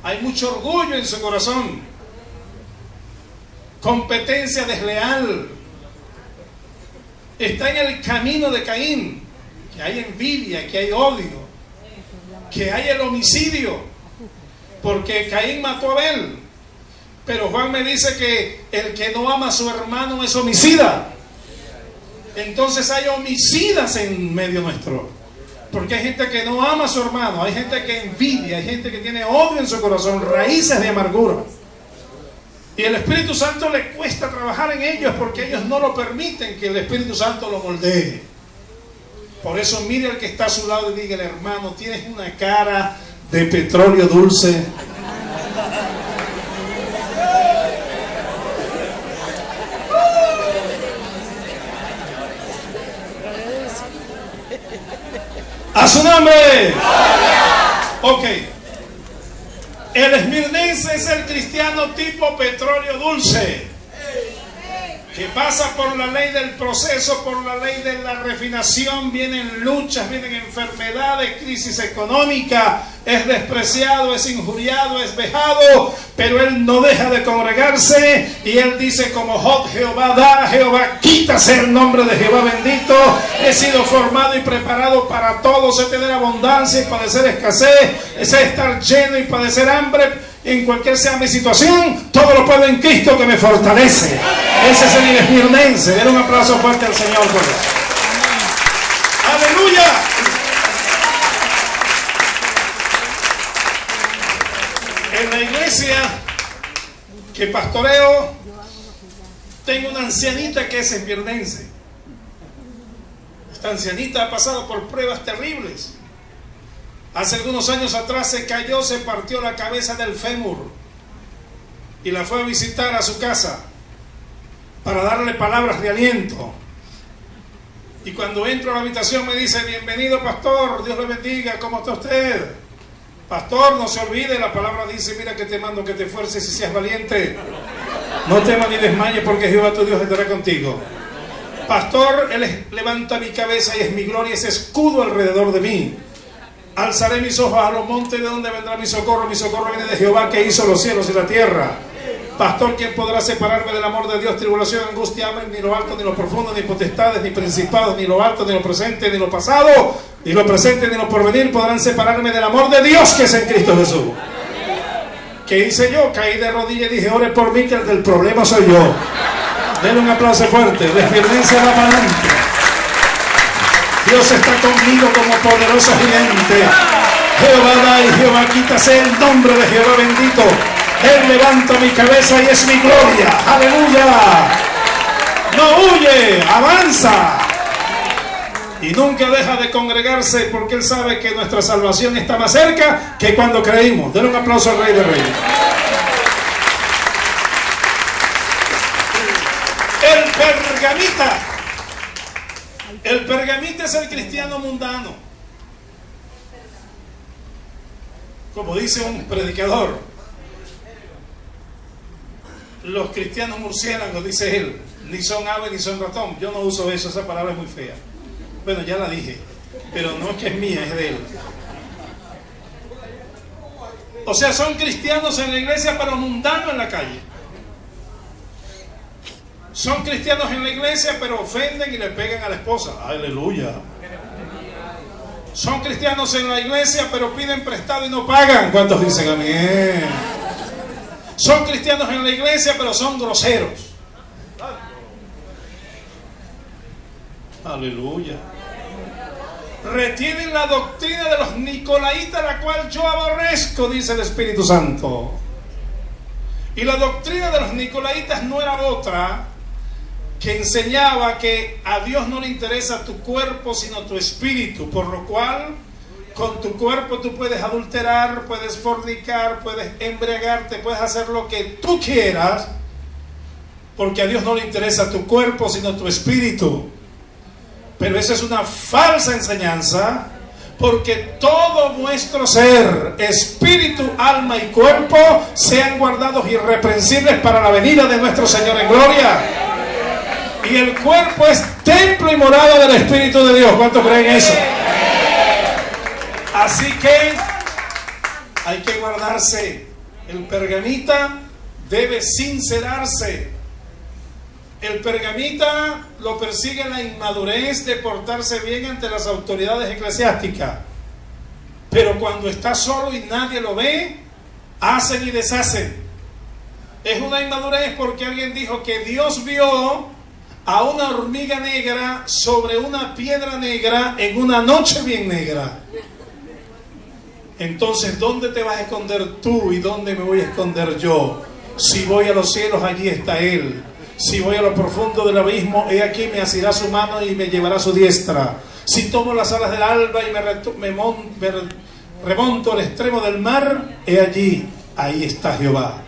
S1: hay mucho orgullo en su corazón, competencia desleal, está en el camino de Caín, que hay envidia, que hay odio, que hay el homicidio, porque Caín mató a Abel. Pero Juan me dice que el que no ama a su hermano es homicida. Entonces hay homicidas en medio nuestro. Porque hay gente que no ama a su hermano, hay gente que envidia, hay gente que tiene odio en su corazón, raíces de amargura. Y el Espíritu Santo le cuesta trabajar en ellos porque ellos no lo permiten que el Espíritu Santo lo moldee. Por eso mire al que está a su lado y diga, hermano, tienes una cara de petróleo dulce. A su nombre. Ok. El esmirnense es el cristiano tipo petróleo dulce que pasa por la ley del proceso, por la ley de la refinación, vienen luchas, vienen enfermedades, crisis económica, es despreciado, es injuriado, es vejado, pero él no deja de congregarse y él dice como Job, Jehová da, Jehová quítase el nombre de Jehová bendito, he sido formado y preparado para todo, sé tener abundancia y padecer escasez, sé estar lleno y padecer hambre en cualquier sea mi situación, todo lo puedo en Cristo que me fortalece. Ese es el esmirnense. Den un aplauso fuerte al Señor por eso. Aleluya. En la iglesia que pastoreo, tengo una ancianita que es esmirnense. Esta ancianita ha pasado por pruebas terribles Hace algunos años atrás se cayó, se partió la cabeza del fémur y la fue a visitar a su casa para darle palabras de aliento. Y cuando entro a la habitación me dice, bienvenido pastor, Dios le bendiga, ¿cómo está usted? Pastor, no se olvide, la palabra dice, mira que te mando que te fuerces y seas valiente. No temas ni desmayes porque Jehová tu Dios estará contigo. Pastor, Él levanta mi cabeza y es mi gloria, ese escudo alrededor de mí. Alzaré mis ojos a los montes, ¿de donde vendrá mi socorro? Mi socorro viene de Jehová que hizo los cielos y la tierra. Pastor, ¿quién podrá separarme del amor de Dios? Tribulación, angustia, hambre, ni lo alto, ni lo profundo, ni potestades, ni principados, ni lo alto, ni lo presente, ni lo pasado, ni lo presente, ni lo porvenir podrán separarme del amor de Dios que es en Cristo Jesús. ¿Qué hice yo? Caí de rodillas y dije, ore por mí, que el del problema soy yo. Denle un aplauso fuerte. Despierdense la para Dios está conmigo como poderoso gigante. Jehová da y Jehová quítase el nombre de Jehová bendito. Él levanta mi cabeza y es mi gloria. Aleluya. No huye, avanza. Y nunca deja de congregarse porque Él sabe que nuestra salvación está más cerca que cuando creímos. Denle un aplauso al Rey de Reyes. El pergamita el pergamita es el cristiano mundano. Como dice un predicador, los cristianos murciélagos, dice él, ni son ave ni son ratón. Yo no uso eso, esa palabra es muy fea. Bueno, ya la dije, pero no es que es mía, es de él. O sea, son cristianos en la iglesia, pero mundanos en la calle. Son cristianos en la iglesia, pero ofenden y le pegan a la esposa. Aleluya. Son cristianos en la iglesia, pero piden prestado y no pagan. ¿Cuántos dicen amén? Son cristianos en la iglesia, pero son groseros. Aleluya. Retienen la doctrina de los nicolaitas, la cual yo aborrezco, dice el Espíritu Santo. Y la doctrina de los nicolaitas no era otra que enseñaba que a Dios no le interesa tu cuerpo, sino tu espíritu, por lo cual con tu cuerpo tú puedes adulterar, puedes fornicar, puedes embriagarte, puedes hacer lo que tú quieras, porque a Dios no le interesa tu cuerpo, sino tu espíritu. Pero esa es una falsa enseñanza, porque todo nuestro ser, espíritu, alma y cuerpo, sean guardados irreprensibles para la venida de nuestro Señor en gloria. Y el cuerpo es templo y morada del Espíritu de Dios. ¿Cuántos creen eso? Así que hay que guardarse. El pergamita debe sincerarse. El pergamita lo persigue la inmadurez de portarse bien ante las autoridades eclesiásticas. Pero cuando está solo y nadie lo ve, hacen y deshacen. Es una inmadurez porque alguien dijo que Dios vio a una hormiga negra sobre una piedra negra en una noche bien negra. Entonces, ¿dónde te vas a esconder tú y dónde me voy a esconder yo? Si voy a los cielos, allí está Él. Si voy a lo profundo del abismo, he aquí me asirá su mano y me llevará su diestra. Si tomo las alas del alba y me, me remonto al extremo del mar, he allí, ahí está Jehová.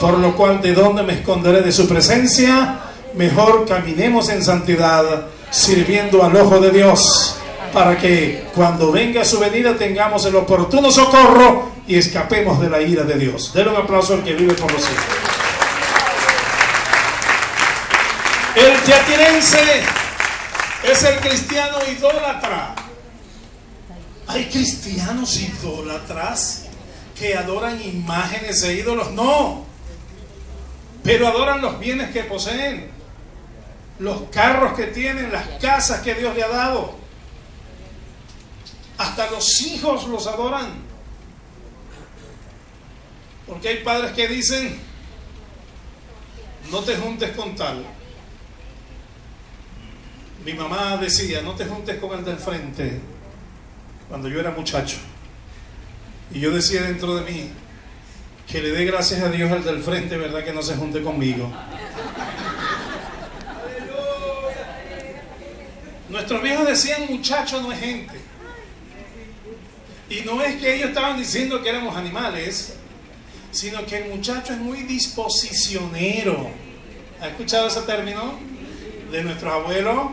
S1: Por lo cual, ¿de dónde me esconderé de su presencia? Mejor caminemos en santidad, sirviendo al ojo de Dios. para que cuando venga su venida tengamos el oportuno socorro y escapemos de la ira de Dios. Denle un aplauso al que vive por los siglos. El teatirense es el cristiano idólatra. ¿Hay cristianos idólatras que adoran imágenes e ídolos? No. Pero adoran los bienes que poseen, los carros que tienen, las casas que Dios le ha dado. Hasta los hijos los adoran. Porque hay padres que dicen, no te juntes con tal. Mi mamá decía, no te juntes con el del frente, cuando yo era muchacho. Y yo decía dentro de mí, que le dé gracias a Dios al del frente, ¿verdad? Que no se junte conmigo. Nuestros viejos decían, muchacho no es gente. Y no es que ellos estaban diciendo que éramos animales, sino que el muchacho es muy disposicionero. ¿Ha escuchado ese término? De nuestros abuelos.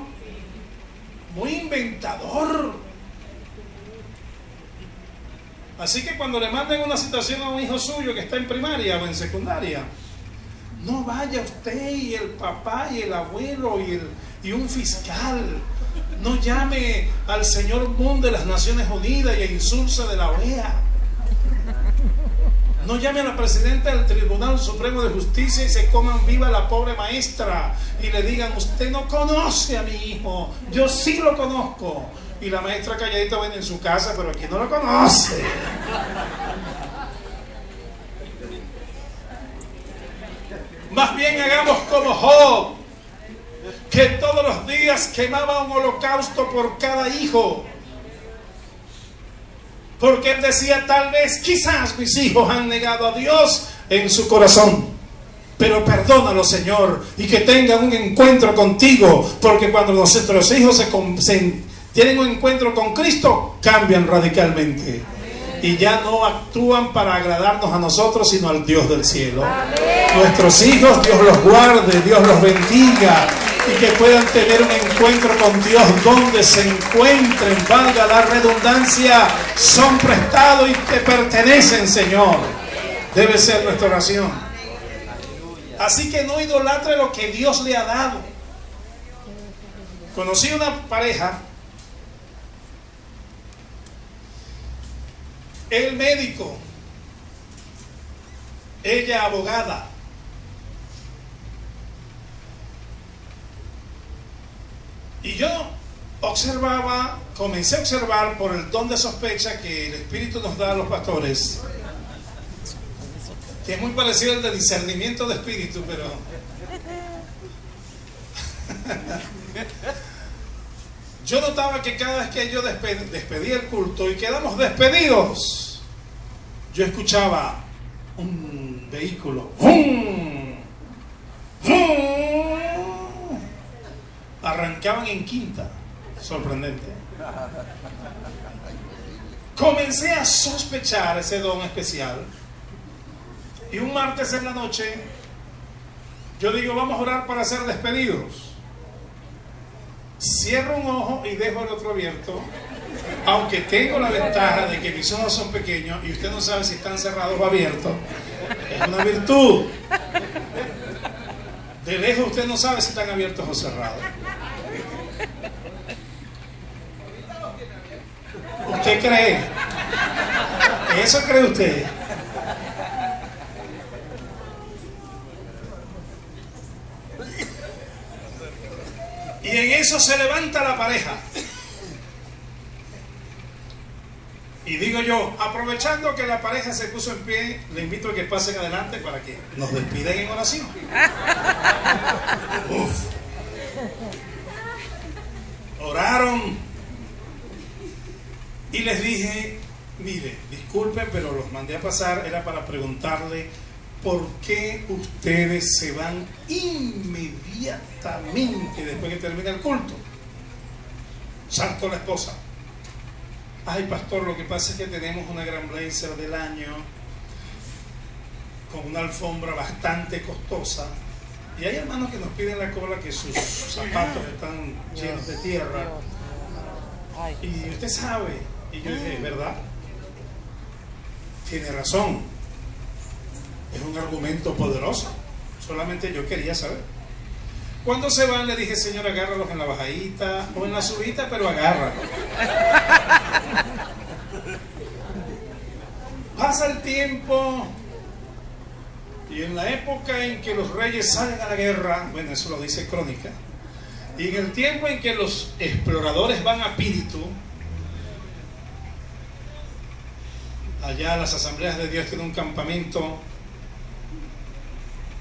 S1: Muy inventador. Así que cuando le manden una situación a un hijo suyo que está en primaria o en secundaria, no vaya usted y el papá y el abuelo y, el, y un fiscal. No llame al señor Moon de las Naciones Unidas y a Insulsa de la OEA. No llame a la presidenta del Tribunal Supremo de Justicia y se coman viva la pobre maestra y le digan, usted no conoce a mi hijo, yo sí lo conozco. Y la maestra calladita viene en su casa, pero aquí no lo conoce. Más bien hagamos como Job, que todos los días quemaba un holocausto por cada hijo. Porque él decía, tal vez, quizás mis hijos han negado a Dios en su corazón. Pero perdónalo, Señor, y que tengan un encuentro contigo. Porque cuando nuestros hijos se, se tienen un encuentro con Cristo, cambian radicalmente. Y ya no actúan para agradarnos a nosotros, sino al Dios del cielo. Nuestros hijos, Dios los guarde, Dios los bendiga y que puedan tener un encuentro con Dios donde se encuentren, valga la redundancia, son prestados y te pertenecen, Señor. Debe ser nuestra oración. Así que no idolatre lo que Dios le ha dado. Conocí una pareja, el médico, ella abogada. Y yo observaba, comencé a observar por el don de sospecha que el Espíritu nos da a los pastores, que es muy parecido al de discernimiento de espíritu, pero... (laughs) yo notaba que cada vez que yo despedía el culto y quedamos despedidos, yo escuchaba un vehículo. ¡Vum! Arrancaban en quinta. Sorprendente. Comencé a sospechar ese don especial. Y un martes en la noche, yo digo, vamos a orar para ser despedidos. Cierro un ojo y dejo el otro abierto. Aunque tengo la ventaja de que mis ojos son pequeños y usted no sabe si están cerrados o abiertos. Es una virtud. De lejos usted no sabe si están abiertos o cerrados. ¿Usted cree? ¿Eso cree usted? Y en eso se levanta la pareja. Y digo yo, aprovechando que la pareja se puso en pie, le invito a que pasen adelante para que nos despiden en oración. Uf. Oraron y les dije, mire, disculpen, pero los mandé a pasar, era para preguntarle por qué ustedes se van inmediatamente después que termina el culto. Salto la esposa. Ay, pastor, lo que pasa es que tenemos una gran blazer del año con una alfombra bastante costosa. Y hay hermanos que nos piden la cola que sus zapatos están llenos de tierra. Y usted sabe. Y yo dije, ¿verdad? Tiene razón. Es un argumento poderoso. Solamente yo quería saber. Cuando se van, le dije, Señor, agárralos en la bajadita o en la subida, pero agárralos. Pasa el tiempo y en la época en que los reyes salen a la guerra, bueno, eso lo dice Crónica, y en el tiempo en que los exploradores van a Píritu, allá las asambleas de Dios tienen un campamento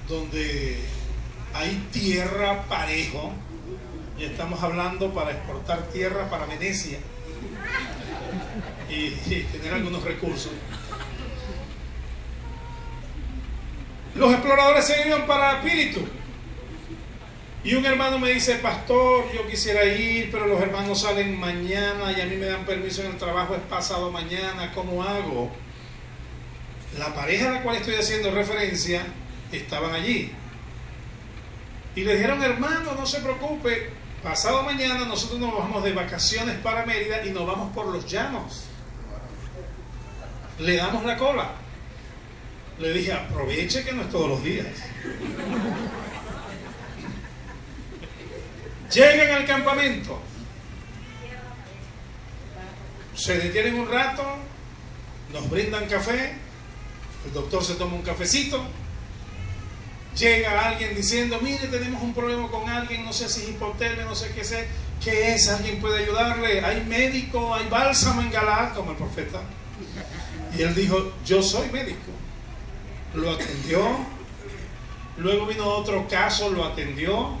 S1: donde hay tierra parejo, y estamos hablando para exportar tierra para Venecia y, tener algunos recursos. Los exploradores se iban para Espíritu. Y un hermano me dice, pastor, yo quisiera ir, pero los hermanos salen mañana y a mí me dan permiso en el trabajo, es pasado mañana, ¿cómo hago? La pareja a la cual estoy haciendo referencia estaban allí. Y le dijeron, hermano, no se preocupe, pasado mañana nosotros nos vamos de vacaciones para Mérida y nos vamos por los llanos. Le damos la cola. Le dije, aproveche que no es todos los días. Llegan al campamento. Se detienen un rato, nos brindan café, el doctor se toma un cafecito, llega alguien diciendo, mire, tenemos un problema con alguien, no sé si es hipotermia, no sé qué sé, qué es, alguien puede ayudarle, hay médico, hay bálsamo en Galá, como el profeta. Y él dijo, yo soy médico. Lo atendió, luego vino otro caso, lo atendió,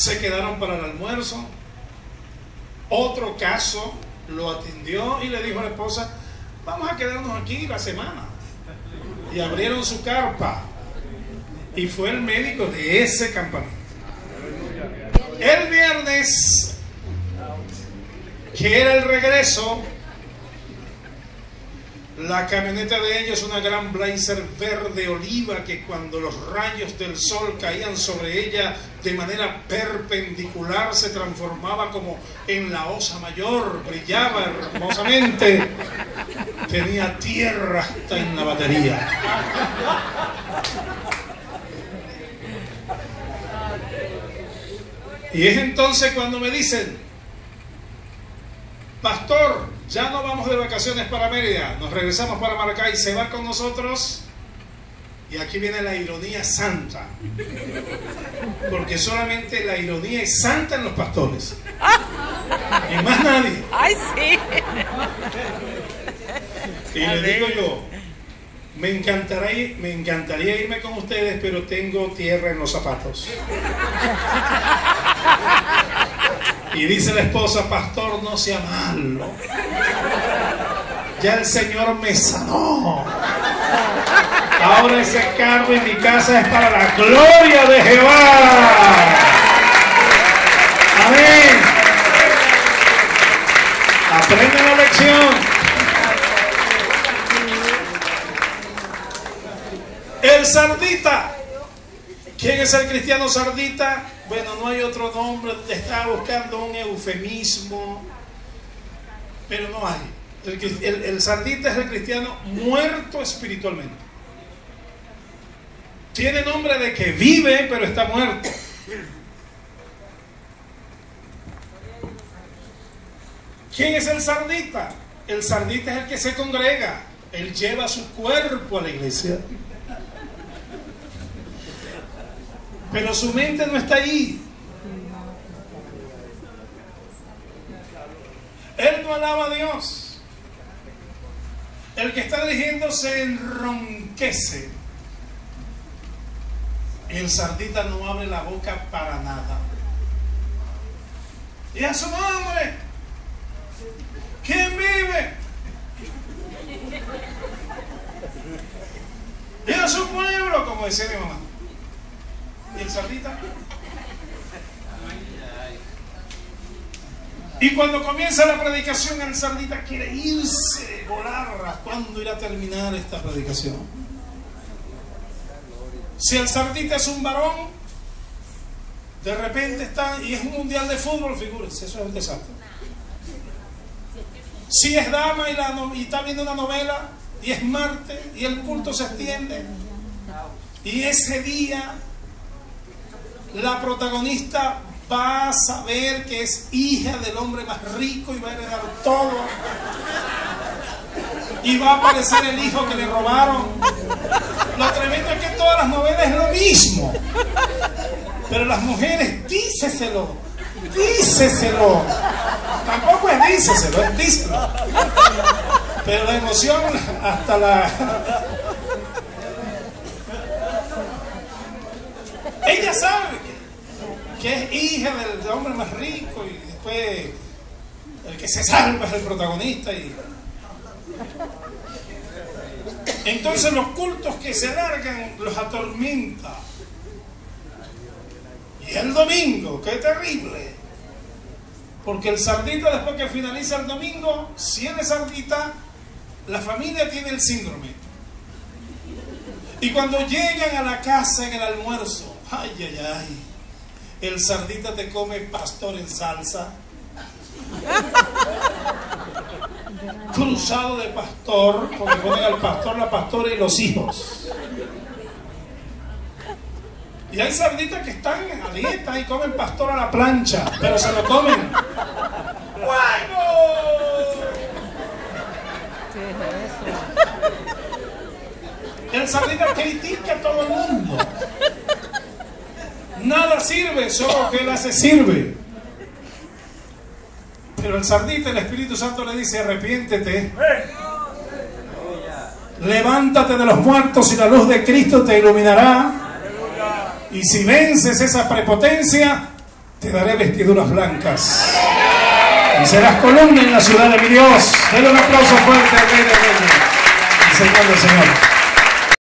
S1: se quedaron para el almuerzo, otro caso, lo atendió y le dijo a la esposa, vamos a quedarnos aquí la semana. Y abrieron su carpa y fue el médico de ese campamento. El viernes, que era el regreso, la camioneta de ellos, una gran blazer verde oliva que cuando los rayos del sol caían sobre ella de manera perpendicular se transformaba como en la osa mayor, brillaba hermosamente. Tenía tierra hasta en la batería. Y es entonces cuando me dicen, pastor, ya no vamos de vacaciones para Mérida, nos regresamos para Maracay, se va con nosotros. Y aquí viene la ironía santa. Porque solamente la ironía es santa en los pastores. Y más nadie.
S3: Ay, sí.
S1: Y le digo yo, me encantaría, me encantaría irme con ustedes, pero tengo tierra en los zapatos. (laughs) Y dice la esposa, pastor, no sea malo. Ya el Señor me sanó. Ahora ese carro en mi casa es para la gloria de Jehová. Amén. Aprende la lección. El sardita. ¿Quién es el cristiano sardita? Bueno, no hay otro nombre. Estaba buscando un eufemismo. Pero no hay. El, el, el sardita es el cristiano muerto espiritualmente. Tiene nombre de que vive, pero está muerto. ¿Quién es el sardita? El sardita es el que se congrega. Él lleva su cuerpo a la iglesia. Pero su mente no está ahí. Él no alaba a Dios. El que está dirigiendo se enronquece. El sardita no abre la boca para nada. Y a su nombre, ¿quién vive? Y a su pueblo, como decía mi mamá. ¿Y el sardita? Y cuando comienza la predicación, el sardita quiere irse, volar. ¿Cuándo irá a terminar esta predicación? Si el sardita es un varón, De repente está, y es un mundial de fútbol, figúrense, eso es un desastre. Si es dama y, y está viendo una novela, y es martes, y el culto se extiende, y ese día la protagonista va a saber que es hija del hombre más rico y va a heredar todo. Y va a aparecer el hijo que le robaron. Lo tremendo es que todas las novelas es lo mismo. Pero las mujeres, díceselo. Díceselo. Tampoco es díceselo, es díselo. Pero la emoción hasta la... Ella sabe que, es hija del hombre más rico y después el que se salva es el protagonista y entonces los cultos que se alargan los atormenta. Y el domingo, qué terrible. Porque el sardita después que finaliza el domingo, si él es sardita, la familia tiene el síndrome. Y cuando llegan a la casa en el almuerzo, ay, ay, ay, el sardita te come pastor en salsa, (laughs) cruzado de pastor, porque ponen al pastor, la pastora y los hijos. Y hay sarditas que están a dieta y comen pastor a la plancha, pero se lo comen. ¡Bueno! El sardita critica a todo el mundo. Nada sirve, solo que él hace sirve. Pero el sardita, el Espíritu Santo le dice, arrepiéntete. Levántate de los muertos y la luz de Cristo te iluminará. Y si vences esa prepotencia, te daré vestiduras blancas. Y serás columna en la ciudad de mi Dios. Denle un aplauso fuerte al Rey Señor Señor.